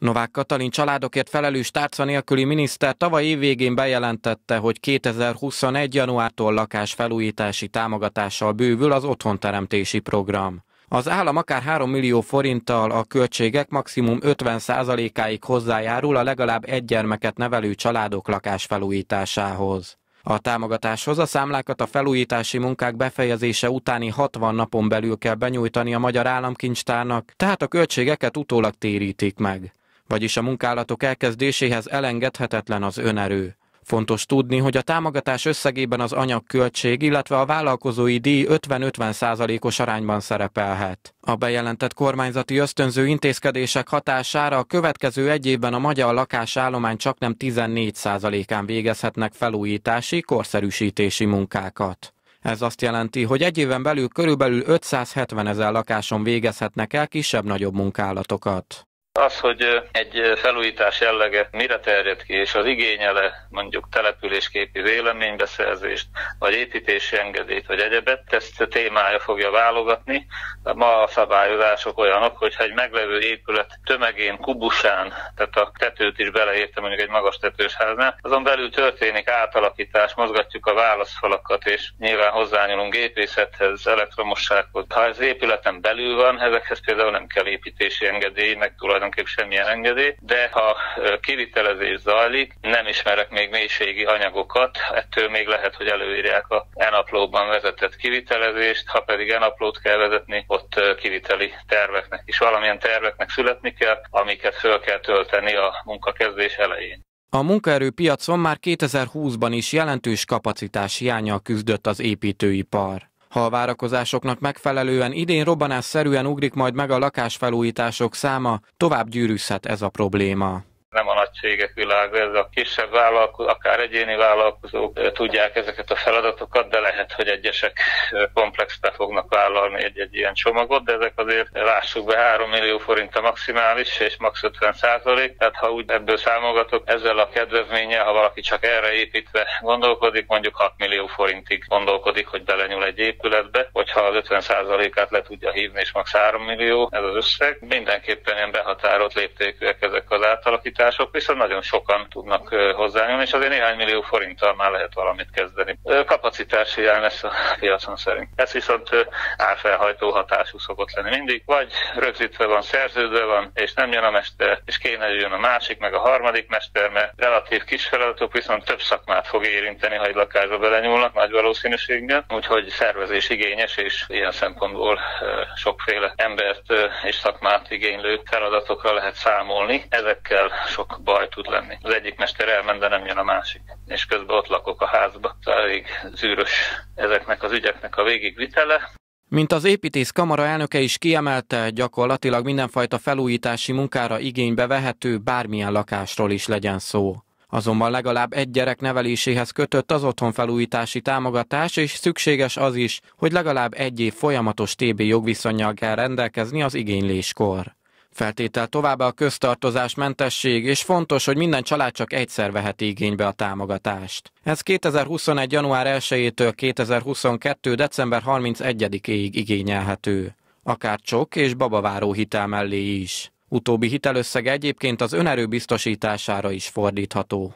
Novák Katalin családokért felelős tárca nélküli miniszter tavaly évvégén bejelentette, hogy 2021. januártól lakásfelújítási támogatással bővül az otthonteremtési program. Az állam akár 3 millió forinttal a költségek maximum 50%-áig hozzájárul a legalább egy gyermeket nevelő családok lakásfelújításához. A támogatáshoz a számlákat a felújítási munkák befejezése utáni 60 napon belül kell benyújtani a Magyar Államkincstárnak, tehát a költségeket utólag térítik meg. Vagyis a munkálatok elkezdéséhez elengedhetetlen az önerő. Fontos tudni, hogy a támogatás összegében az anyagköltség, illetve a vállalkozói díj 50-50 százalékos arányban szerepelhet. A bejelentett kormányzati ösztönző intézkedések hatására a következő egy évben a magyar lakásállomány csak nem 14 százalékán végezhetnek felújítási, korszerűsítési munkákat. Ez azt jelenti, hogy egy éven belül körülbelül 570 ezer lakáson végezhetnek el kisebb-nagyobb munkálatokat. Az, hogy egy felújítás jellege mire terjed ki, és az igényele mondjuk településképi véleménybeszerzést, vagy építési engedélyt, vagy egyebet, ezt témája fogja válogatni. Ma a szabályozások olyanok, hogyha egy meglevő épület tömegén, kubusán, tehát a tetőt is beleérte mondjuk egy magas tetős háznál, azon belül történik átalakítás, mozgatjuk a válaszfalakat, és nyilván hozzányúlunk gépészethez, elektromossághoz. Ha ez épületen belül van, ezekhez például nem kell építési engedély, meg tulajdonképp semmilyen engedély, de ha kivitelezés zajlik, nem ismerek még mélységi anyagokat, ettől még lehet, hogy előírják a enaplóban vezetett kivitelezést, ha pedig enaplót kell vezetni, ott kiviteli terveknek is valamilyen terveknek születni kell, amiket föl kell tölteni a munkakezdés elején. A munkaerőpiacon már 2020-ban is jelentős kapacitás hiánya küzdött az építőipar. Ha a várakozásoknak megfelelően idén robbanásszerűen ugrik majd meg a lakásfelújítások száma, tovább gyűrűzhet ez a probléma nagy cégek világa, ez a kisebb vállalkozók, akár egyéni vállalkozók tudják ezeket a feladatokat, de lehet, hogy egyesek komplex be fognak vállalni egy-egy ilyen csomagot, de ezek azért lássuk be 3 millió forint a maximális, és max 50 százalék, tehát ha úgy ebből számolgatok, ezzel a kedvezménye, ha valaki csak erre építve gondolkodik, mondjuk 6 millió forintig gondolkodik, hogy belenyúl egy épületbe, hogyha az 50 százalékát le tudja hívni, és max 3 millió ez az összeg, mindenképpen ilyen behatárolt léptékűek ezek az átalakítások, viszont nagyon sokan tudnak hozzányúlni, és azért néhány millió forinttal már lehet valamit kezdeni. Kapacitás hiány lesz a piacon szerint. Ez viszont árfelhajtó hatású szokott lenni mindig, vagy rögzítve van, szerződve van, és nem jön a mester, és kéne jön a másik, meg a harmadik mester, mert relatív kis feladatok viszont több szakmát fog érinteni, ha egy lakásba belenyúlnak nagy valószínűséggel. Úgyhogy szervezés igényes, és ilyen szempontból sokféle embert és szakmát igénylő feladatokra lehet számolni. Ezekkel sok baj tud lenni. Az egyik mester elment, de nem jön a másik. És közben ott lakok a házba. Elég zűrös ezeknek az ügyeknek a végigvitele. Mint az építész kamara elnöke is kiemelte, gyakorlatilag mindenfajta felújítási munkára igénybe vehető bármilyen lakásról is legyen szó. Azonban legalább egy gyerek neveléséhez kötött az otthonfelújítási támogatás, és szükséges az is, hogy legalább egy év folyamatos TB jogviszonyjal kell rendelkezni az igényléskor. Feltétel továbbá a köztartozás mentesség, és fontos, hogy minden család csak egyszer veheti igénybe a támogatást. Ez 2021. január 1-től 2022. december 31-ig igényelhető. Akár csok és babaváró hitel mellé is. Utóbbi hitelösszeg egyébként az önerő biztosítására is fordítható.